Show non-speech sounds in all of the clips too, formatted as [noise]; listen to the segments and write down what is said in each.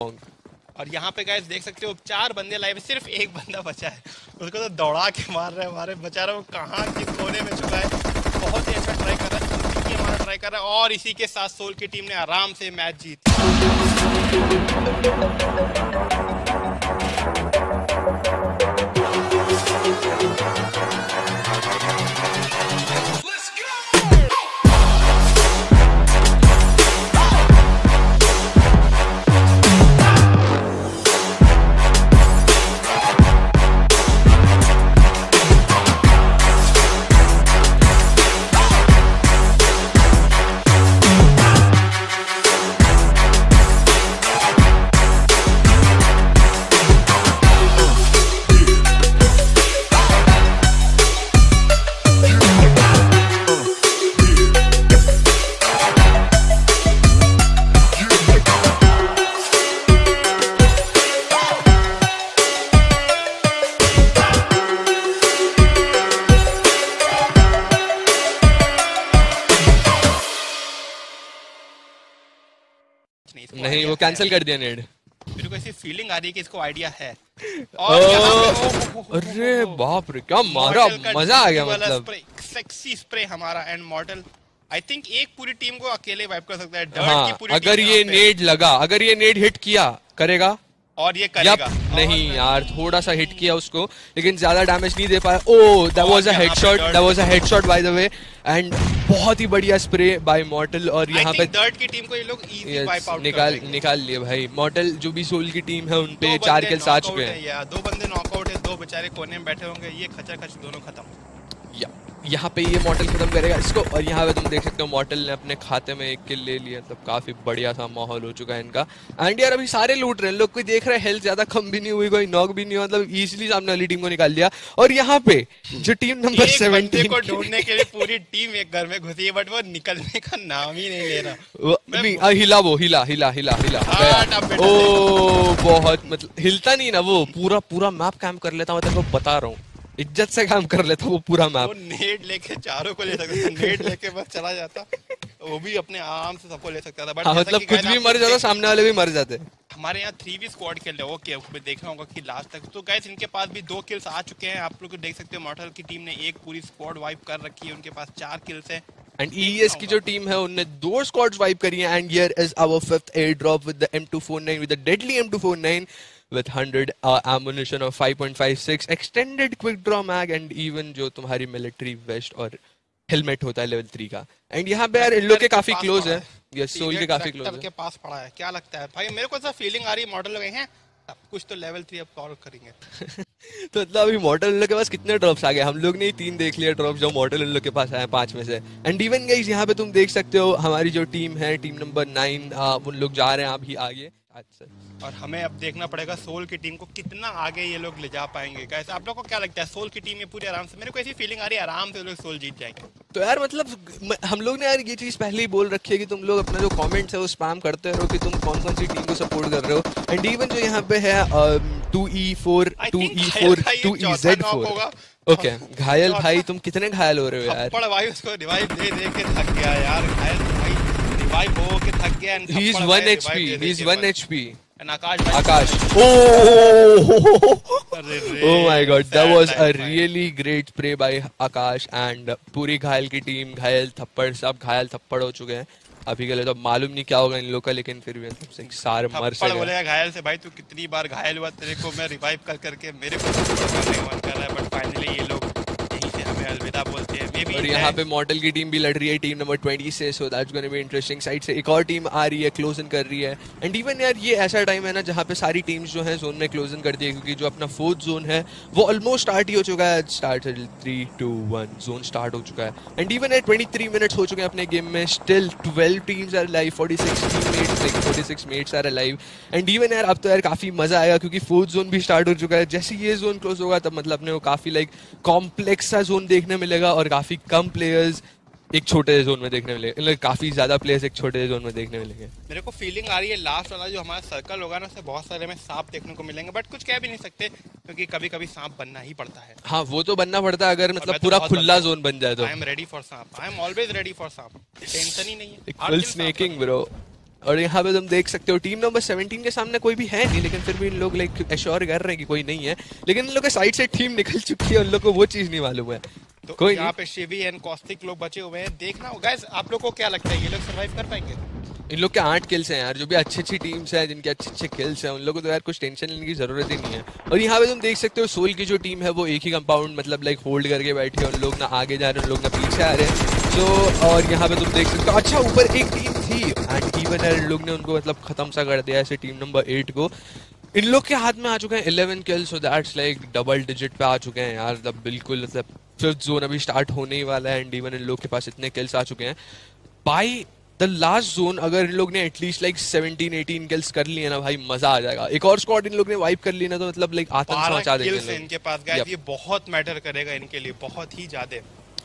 और यहाँ पे गाइस देख सकते हो, चार बंदे लाइव सिर्फ़ एक बंदा बचा है। उसको तो दौड़ा के मार रहे हैं हमारे रहे वो कहाँ किस कोने में चुका है। बहुत ही अच्छा ट्राई कर रहा है तो हमारा ट्राई कर रहा है, और इसी के साथ सोल की टीम ने आराम से मैच जीत। कैंसिल कर दिया नेड मेरे को ऐसी फीलिंग आ रही है कि इसको आइडिया है। और अरे बाप रे क्या मारा मज़ा आ गया मतलब। सेक्सी स्प्रे हमारा एंड मॉडल आई थिंक एक पूरी टीम को अकेले वाइप कर सकता है। की हाँ पूरी अगर ये नेड लगा अगर ये नेड हिट किया करेगा? और ये करेगा। यप नहीं और यार थोड़ा सा हिट किया उसको लेकिन ज़्यादा डैमेज नहीं दे पाया। ओ that was a headshot that was a headshot by the way and बहुत ही बढ़िया स्प्रे बाय मॉर्टल और यहाँ पे डर्ट की टीम को ये लोग इजी Yes, वाइप आउट निकाल निकाल लिए भाई। मॉर्टल जो भी सोल की टीम है उनपे चार किल्स आ चुके हैं दो बंदे नॉकआउट है दो बेचारे कोने में बैठे होंगे ये खचा खच दोनों खत्म। या यहाँ पे ये मॉडल खत्म करेगा इसको। और यहाँ पे तुम देख सकते हो मॉडल ने अपने खाते में एक किल ले लिया। मतलब काफ़ी बढ़िया सा माहौल हो चुका है इनका। एंड यार अभी सारे लूट रहे हैं। लोग कोई देख रहे हैं हेल्थ ज़्यादा कम भी नहीं हुई कोई नॉक भी नहीं हुआ। मतलब इजीली सामने वाली टीम को निकाल लिया। और यहाँ पे जो टीम नंबर सेवेंटीन को ढूँढने के लिए पूरी टीम एक घर में घुसी है बट वो निकलने का नाम ही नहीं ले रहा। नहीं हिला वो हिला हिला हिला हिला। हाँ, ओ बहुत मतलब हिलता नहीं ना वो। पूरा पूरा मैप काम कर लेता मैं तेरे को बता रहा हूँ। इज़्ज़त से काम कर लेता वो पूरा वो मैप नेट लेके चारों को ले सकता था नेट लेके बस चला जाता। वो भी अपने आराम से सबको ले सकता था बट हाँ मतलब खुद भी मर जाता सामने वाले भी मर जाते। हमारे यहाँ थ्री वी स्क्वाड खेल रहे ओके उसमें देखना होगा कि लास्ट तक। तो गैस इनके पास भी दो किल्स आ चुके हैं आप लोग देख सकते हो मॉडल की टीम ने एक पूरी स्क्वाड वाइप कर रखी है उनके पास चार किल्स है। एंड ईएस की जो टीम है उनने दो स्क्वाड्स वाइप करी हैं and here is our fifth air drop with the M249 with the deadly M249 with 100 uh, ammunition of 5.56 extended quick draw mag and even जो तुम्हारी military vest और हेलमेट होता है लेवल थ्री का। And यहाँ पे यार इन लोग के काफ़ी क्लोज है। यस सोल के काफ़ी क्लोज है। पास पड़ा है। क्या लगता है? भाई मेरे को ऐसा फीलिंग आ रही है मॉडल गए हैं कुछ तो लेवल थ्री अब और करेंगे। [laughs] तो मतलब अभी मॉडल के पास कितने ड्रॉप्स आ गए? हम लोग ने ही तीन देख लिया ड्रॉप जो मॉडल इन लोग के पास आए पाँच में से। एंड इवन गाइस यहाँ पे तुम देख सकते हो हमारी जो टीम है टीम नंबर नाइन उन लोग जा रहे हैं अभी आगे। अच्छा और हमें अब देखना पड़ेगा सोल की टीम को कितना आगे ये लोग ले जा पाएँगे। गैस आप लोग को क्या लगता है? सोल की टीम ये पूरी आराम से मेरे को ऐसी फीलिंग आ रही है आराम से लोग सोल जीत जाएँगे। तो यार मतलब हम लोग ने यार ये चीज़ पहले ही बोल रखी है कि तुम लोग अपना जो कमेंट्स है वो स्पैम करते रहो कि तुम कौन कौन सी टीम को सपोर्ट कर रहे हो। एंड इवन जो यहाँ पे है two E four two E four two E Z four okay घायल भाई तुम कितने घायल हो रहे हो यार? भाई उसको रिवाइव दे दे के थक गया यार। घायल भाई रिवाइव हो के थक गया। ही इज़ थप्पड़ वन भाई एच revive पी दे दे ही इज़ के वन बस। H P And Akash Akash. oh अरे रे, oh my god that sad was a time, भाई। really great spray by Akash and पूरी घायल की टीम घायल थप्पड़ सब घायल थप्पड़ हो चुके हैं। अभी के लिए तो मालूम नहीं क्या होगा इन लोग का लेकिन फिर भी से सारे मर से थप्पड़ बोलेगा घायल से भाई तू कितनी बार घायल हुआ? तेरे को मैं रिवाइव कर करके मेरे को कर रहा है बट फाइनली ये लोग यहीं से हमें अलविदा और यहाँ पे मॉडल की टीम भी लड़ रही है टीम नंबर 20 से so that's gonna be interesting side से। एक और टीम आ रही है क्लोज इन कर रही है। एंड इवन यार ये ऐसा टाइम है ना जहाँ पे सारी टीम्स जो है जोन में क्लोज इन कर दी है क्योंकि जो अपना फोर्थ जोन है वो ऑलमोस्ट स्टार्ट ही हो चुका है। Start three two one zone start हो चुका है। एंड इवन है 23 मिनट्स हो चुके हैं अपने गेम में। Still 12 teams are live 46 teammates like 46 mates are live and even यार अब तो यार काफ़ी मज़ा आएगा क्योंकि फोर्थ जोन भी स्टार्ट हो चुका है। जैसे ये जोन क्लोज होगा तब मतलब अपने को काफ़ी लाइक कॉम्प्लेक्स सा जोन देखने मिलेगा और काफ़ी कम प्लेयर्स एक छोटे जोन में देखने मिलेंगे मतलब काफ़ी ज़्यादा प्लेयर्स एक छोटे जोन में देखने मिलेंगे। मेरे को फीलिंग आ रही है लास्ट वाला जो हमारा सर्कल होगा ना उससे बहुत सारे हमें सांप देखने को मिलेंगे बट कुछ कह भी नहीं सकते क्योंकि कभी कभी सांप बनना ही पड़ता है। हाँ वो तो बनना पड़ता है अगर मतलब तो पूरा खुला जोन बन जाए तो। आई एम रेडी फॉर सांप। I am always ready for सांप। टेंशन ही नहीं है। फुल स्नेकिंग ब्रो और यहाँ पे तुम देख सकते हो टीम नंबर 17 के सामने कोई भी है नहीं लेकिन फिर भी इन लोग लाइक एश्योर कर रहे हैं कि कोई नहीं है। लेकिन इन लोग के साइड से टीम निकल चुकी है उन लोग को वो चीज़ नहीं मालूम है। तो कोई यहाँ पे शिवी एंड कॉस्टिक लोग बचे हुए हैं। देखना गाइस आप लोग को क्या लगता है? ये लोग सरवाइव कर पाएँगे? इन लोग के आठ किल्स हैं यार जो भी अच्छी अच्छी टीम्स हैं जिनके अच्छे अच्छे किल्स हैं उन लोगों को तो यार कुछ टेंशन लेने की ज़रूरत ही नहीं है। और यहाँ पे तुम देख सकते हो सोल की जो टीम है वो एक ही कंपाउंड मतलब लाइक होल्ड करके बैठी है उन लोग ना आगे जा रहे हैं उन लोग ना पीछे आ रहे हैं। सो और यहाँ पे तुम देख सकते हो अच्छा ऊपर एक टीम थी एंड इवन इन लोग ने उनको मतलब खत्म सा कर दिया ऐसे टीम नंबर एट को। इन लोग के हाथ में आ चुके हैं eleven kills so that's like double digit पे आ चुके हैं यार मतलब बिल्कुल मतलब फिफ्थ जोन अभी स्टार्ट होने ही वाला है एंड इवन इन लोग के पास इतने किल्स आ चुके हैं। बाई द लास्ट जोन अगर इन लोग ने एटलीस्ट लाइक 17 18 किल्स कर लिए ना भाई मज़ा आ जाएगा। एक और स्क्वाड इन लोग ने वाइप कर ली ना तो मतलब लाइक आतंक मचा देंगे इनके पास गाइस ये बहुत मैटर करेगा इनके लिए बहुत ही ज़्यादा।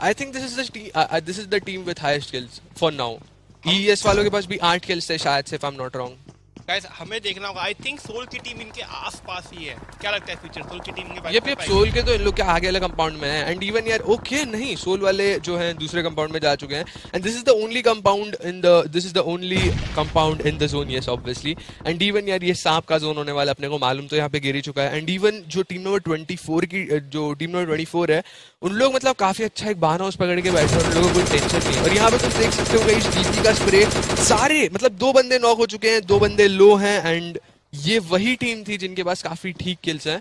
I think this is the this is the team with highest kills for now ES वालों के पास भी आठ किल्स थे शायद से if I am not wrong guys हमें देखना होगा। आई थिंक सोल की टीम इनके आसपास ही है। क्या लगता है फ्यूचर सोल की टीम इनके पास ये कर भी पाएगी? सोल के तो इन लोग के आगे वाले कंपाउंड में है। एंड इवन यार ओके नहीं सोल वाले जो हैं दूसरे कंपाउंड में जा चुके हैं। And this is the only compound in the this is the only compound in the zone yes obviously and even यार ये सांप का जोन होने वाला अपने को मालूम तो यहाँ पे गिर ही चुका है। एंड इवन जो टीम नंबर 24 की जो टीम नंबर 24 है उन लोग मतलब काफ़ी अच्छा एक बान उस पकड़ के बैठे उन लोगों को कोई टेंशन नहीं और यहाँ पे तुम देख सकते हो इस डीपी का स्प्रे सारे मतलब दो बंदे नॉक हो चुके हैं दो बंदे लो हैं एंड ये वही टीम थी जिनके पास काफ़ी ठीक किल्स हैं।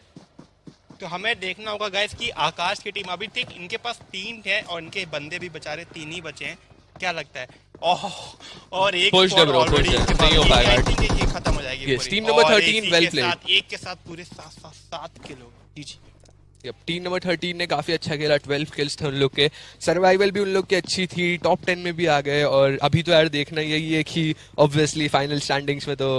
तो हमें देखना होगा गाइस कि आकाश की टीम अभी तक इनके पास तीन है और इनके बंदे भी बेचारे तीन ही बचे हैं। क्या लगता है? ओह और एक पास नहीं हो पाएगा। ये खत्म हो जाएगी पूरी। team 13 इसी well के played. साथ एक के साथ पूरे सात सात सात किलो जी जी। Yep, टीम नंबर थर्टीन ने काफ़ी अच्छा खेला ट्वेल्व किल्स थे उन लोग के। सर्वाइवल भी उन लोग की अच्छी थी टॉप टेन में भी आ गए और अभी तो यार देखना यही है कि ऑब्वियसली फाइनल स्टैंडिंग्स में तो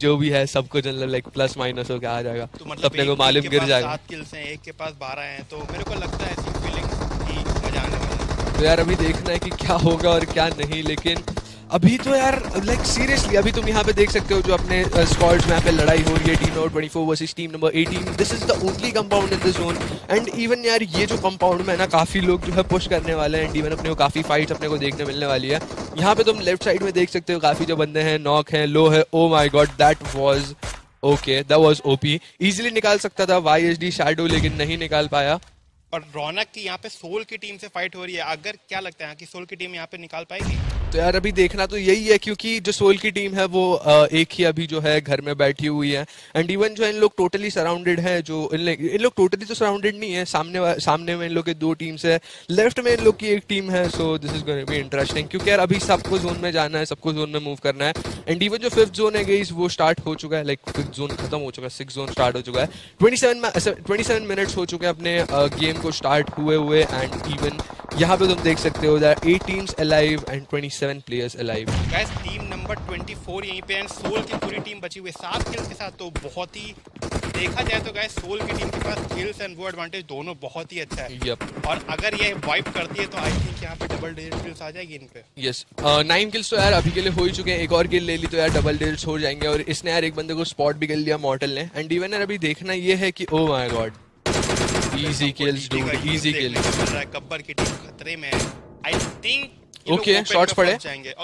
जो भी है सबको मतलब लाइक प्लस माइनस होकर आ जाएगा। तो मतलब अपने को मालूम गिर जाएगा। सात किल्स हैं एक के पास बारह हैं तो मेरे को लगता है ऐसी फीलिंग की मज़ा आने वाला है। तो यार अभी देखना है कि क्या होगा और क्या नहीं लेकिन अभी तो यार लाइक सीरियसली अभी तुम यहाँ पे देख सकते हो जो अपने स्क्वाड्स में यहाँ पे लड़ाई हो रही है team number 24 versus team number 18 this is the only compound in the zone and even यार, ये जो कंपाउंड में है ना, काफ़ी लोग जो है पुश करने वाले हैं एंड इवन अपने को काफ़ी फाइट्स अपने को देखने मिलने वाली है. यहाँ पे तुम लेफ़्ट साइड में देख सकते हो, काफ़ी जो बंदे हैं नॉक है लो है. ओ my god that was okay that was OP easily निकाल सकता था वाई एस डी शैडो लेकिन नहीं निकाल पाया. और रौनक की यहाँ पे सोल की टीम से फाइट हो रही है। अगर क्या लगता है कि सोल की टीम यहाँ पे निकाल पाएगी? तो यार अभी देखना तो यही है क्योंकि जो सोल की टीम है वो एक ही अभी जो है घर में बैठी हुई है। एंड इवन जो इन लोग टोटली सराउंडेड है जो इन, इन लोग टोटली तो सराउंडेड नहीं है सामने सामने में इन लोग के दो टीम्स है लेफ़्ट में इन लोग की एक टीम है so this is be interesting क्योंकि यार अभी सबको जोन में जाना है सबको जोन में मूव करना है। एंड इवन जो फिफ्थ जोन है गई वो स्टार्ट हो चुका है लाइक फिफ्थ जोन खत्म हो चुका है सिक्स जोन स्टार्ट हो चुका है। Twenty seven twenty seven minutes हो चुके हैं अपने गेम को स्टार्ट हुए हुए एंड इवन यहाँ पे तुम देख सकते हो that eight teams alive and twenty seven players alive guys team number 24 यहीं पे एंड सोल की पूरी टीम बची हुई सात किल्स के साथ तो बहुत ही देखा जाए तो गैस सोल की टीम के पास किल्स एंड वो एडवांटेज दोनों बहुत ही अच्छा है। यप और अगर ये वाइप करती है तो आई थिंक यहाँ पे डबल डिजिट किल्स आ जाएगी इन पे। यस नाइन किल्स तो यार अभी के लिए हो ही चुके हैं। एक और किल ले ली तो यार डबल डिल्स हो जाएँगे और इसने यार एक बंदे को स्पॉट भी कर लिया मॉर्टल ने। एंड इवन यार अभी देखना ये है कि ओ my god easy kills dude easy use kill देखने को मिल रहा है गब्बर की टीम खतरे में है। आई थिंक ओके शॉट्स पड़े।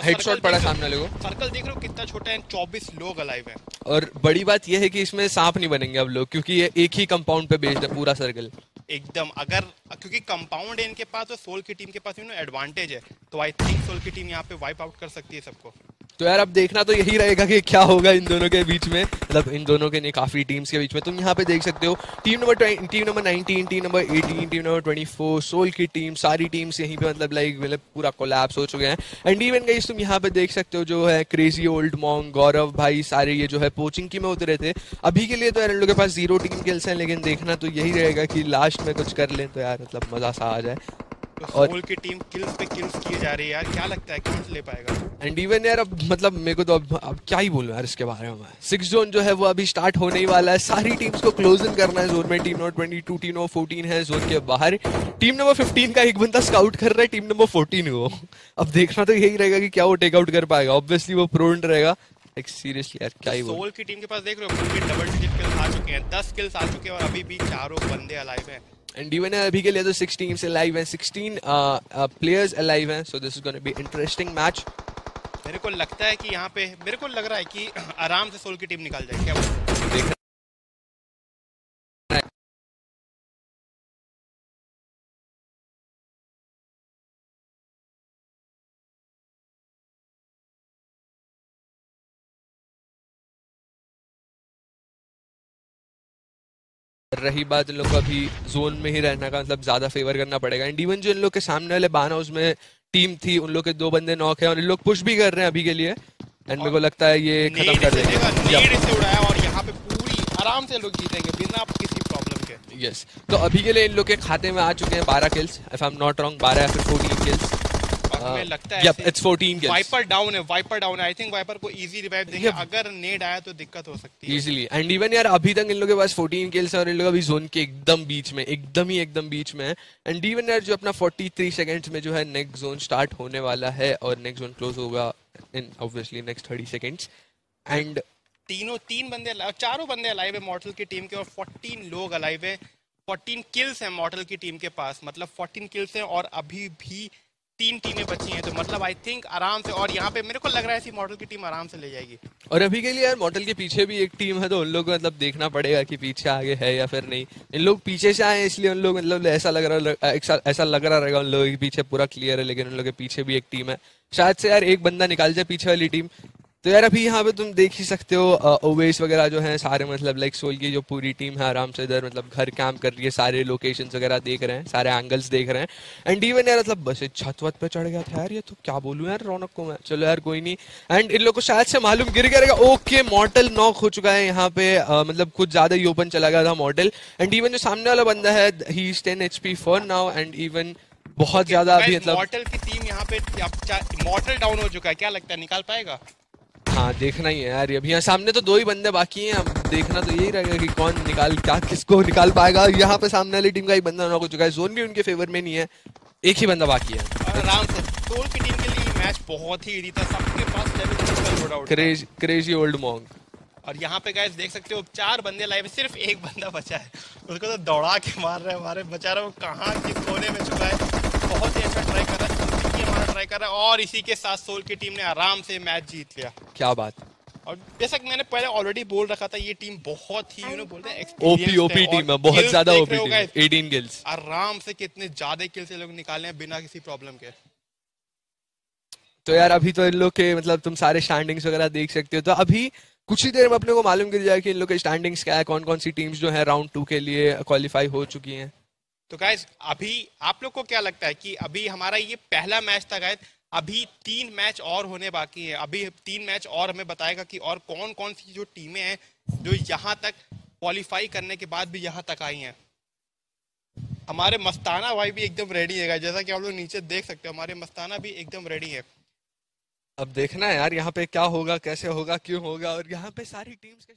हेडशॉट पड़ा सामने सर्कल देख रहे हो कितना छोटा है 24 लोग अलाइव हैं। और बड़ी बात यह है कि इसमें सांप नहीं बनेंगे अब लोग क्योंकि ये एक ही कंपाउंड पे बेस्ड है पूरा सर्कल एकदम अगर क्योंकि कंपाउंड है इनके पास और सोल की टीम के पास यू नो एडवांटेज है। तो आई थिंक सोल की टीम यहाँ पे वाइप आउट कर सकती है सबको। तो यार अब देखना तो यही रहेगा कि क्या होगा इन दोनों के बीच में। मतलब इन दोनों के काफ़ी टीम्स के बीच में। तुम यहाँ पे देख सकते हो team number team number 19 team number 18 team number 24 Soul की टीम सारी टीम्स यहीं पे मतलब लाइक मतलब पूरा कोलैप्स हो चुके हैं। एंड इवन गाइस तुम यहाँ पे देख सकते हो जो है क्रेजी ओल्ड मॉन्ग गौरव भाई, सारे ये जो है पोचिंग की में उतरे थे। अभी के लिए तो यार इन लोगों के पास ज़ीरो टीम किल्स हैं, लेकिन देखना तो यही रहेगा कि लास्ट में कुछ कर लें तो यार मतलब मज़ा सा आ जाए। और- सोल की टीम किल्स पे किल्स किए जा रही है यार। क्या लगता है? कौन ले पाएगा? एंड इवन यार अब मतलब मेरे को तो अब, अब क्या ही बोलूँ यार इसके बारे में। सिक्स जोन जो है वो अभी स्टार्ट होने ही वाला है। सारी टीम्स को क्लोज इन करना है। जोन में team number twenty two team number fourteen है। जोन के बाहर टीम नंबर फिफ्टीन का एक बंदा स्काउट कर रहा है। टीम नंबर फोर्टीन को अब देखना तो यही रहेगा कि क्या वो टेक आउट कर पाएगा। ऑब्वियसली वो प्रोन्ड रहेगा। लाइक सीरियसली यार क्या ही सोल की टीम के पास देख रहे हो डबल डिजिट किल्स आ चुके हैं। 10 किल्स आ चुके हैं और अभी भी चारों बंदे अलाइव हैं। एंड इवन अभी के लिए तो सिक्स टीम्स अलाइव हैं. सिक्सटीन प्लेयर्स अलाइव हैं. So this is gonna be interesting match मेरे को लगता है कि यहाँ पे, मेरे को लग रहा है कि आराम से सोल की टीम निकाल जाएगी. क्या रही बात इन लोग को अभी जोन में ही रहने का मतलब ज़्यादा फेवर करना पड़ेगा। एंड इवन जो इन लोग के सामने वाले बान हाउस में टीम थी उन लोग के दो बंदे नॉक है और इन लोग पुश भी कर रहे हैं अभी के लिए। एंड मेरे को लगता है ये खत्म कर देंगे। और यहाँ पे पूरी आराम से लोग जीतेंगे बिना किसी प्रॉब्लम के। यस तो अभी के लिए इन लोग के खाते में आ चुके हैं 12 kills if I am not wrong 12 या फिर 14 किल्स हमें लगता है yep it's 14 kills Viper down है वाइपर डाउन है। आई थिंक वाइपर को इजी रिवाइव देंगे। Yeah. अगर नेड आया तो दिक्कत हो सकती है। इजीली एंड इवन यार अभी तक इन लोगों के पास 14 किल्स और इन लोग अभी जोन के एकदम बीच में एकदम ही एकदम बीच में है। एंड इवन यार जो अपना 43 सेकंड्स में जो है नेक्स्ट जोन स्टार्ट होने वाला है और नेक्स्ट जोन क्लोज होगा in obviously next 30 seconds and तीनों तीन बंदे चारों बंदे अलाइव है मॉडल की टीम के और 14 लोग अलाइव है। 14 किल्स हैं मॉडल की टीम के पास। मतलब 14 किल्स हैं और अभी भी तीन टीमें बची हैं तो मतलब आई थिंक आराम से, और यहाँ पे मेरे को लग रहा है ऐसी मॉडल की टीम आराम से ले जाएगी। और अभी के लिए यार मॉडल के पीछे भी एक टीम है तो उन लोग को मतलब देखना पड़ेगा कि पीछे आगे है या फिर नहीं। इन लोग पीछे से आए इसलिए उन लोग मतलब ऐसा लग रहा ऐसा लग रहा रहेगा उन लोगों के पीछे पूरा क्लियर है, लेकिन उन लोग के पीछे भी एक टीम है। शायद से यार एक बंदा निकाल जाए पीछे वाली टीम तो यार अभी यहाँ पे तुम देख ही सकते हो ओवेस वगैरह जो है सारे मतलब लाइक सोल की जो पूरी टीम है आराम से इधर मतलब घर कैंप कर रही है सारे लोकेशंस वगैरह देख रहे हैं सारे एंगल्स देख रहे हैं। एंड इवन यार मतलब बस छत वत पे चढ़ गया था यार ये तो क्या बोलूँ यार रौनक को मैं। चलो यार कोई नहीं। एंड इन लोग को शायद से मालूम गिर गया ओके मॉडल नॉक हो चुका है यहाँ पे अ, मतलब कुछ ज़्यादा ही ओपन चला गया था मॉडल एंड इवन जो सामने वाला बंदा है he is ten H P for now and even बहुत ज़्यादा अभी मतलब मॉडल की टीम यहाँ पे मॉडल डाउन हो चुका है क्या लगता है निकाल पाएगा? हाँ देखना ही है यार अभी यहाँ सामने तो दो ही बंदे बाकी हैं अब देखना तो यही रहेगा कि कौन निकाल क्या किसको निकाल पाएगा। यहाँ पे सामने वाली टीम का एक बंदा नॉक हो चुका है जोन भी उनके फेवर में नहीं है एक ही बंदा बाकी है। आराम से सोल की टीम के लिए मैच बहुत ही था सबके पास level craze crazy Old Monk और यहाँ पे गाइस देख सकते हो चार बंदे लाइव सिर्फ़ एक बंदा बचा है। उसको तो दौड़ा के मार रहे हैं हमारे बेचारा वो कहाँ के कोने में है बहुत ही अच्छा ट्राई कर रहा है सुजुकी हमारा ट्राई कर रहा है और इसी के साथ सोल की टीम ने आराम से मैच जीत लिया। क्या बात। और जैसा कि मैंने पहले ऑलरेडी बोल रखा था ये टीम बहुत ही यू नो बोलते हैं ओपी ओपी टीम है बहुत ज़्यादा ओपी टीम है guys, 18 किल्स आराम से कितने ज़्यादा किल से लोग निकाले हैं बिना किसी प्रॉब्लम के। तो यार अभी तो इन लोग के मतलब तुम सारे स्टैंडिंग्स वगैरह देख सकते हो। तो अभी कुछ ही देर में अपने को मालूम गिर जाए कि इन लोग के स्टैंडिंग्स क्या है कौन कौन सी टीम्स जो है राउंड टू के लिए क्वालिफाई हो चुकी हैं। तो गाइज़ अभी आप लोग को क्या लगता है कि अभी हमारा ये पहला मैच था गाइज़ अभी तीन मैच और होने बाकी हैं। अभी तीन मैच और हमें बताएगा कि और कौन कौन सी जो टीमें हैं, जो यहाँ तक क्वालिफाई करने के बाद भी यहाँ तक आई हैं। हमारे मस्ताना भाई भी एकदम रेडी है जैसा कि आप लोग नीचे देख सकते हो, हमारे मस्ताना भी एकदम रेडी है। अब देखना है यार, यहाँ पे क्या होगा, कैसे होगा, क्यों होगा, और यहाँ पे सारी टीम्स के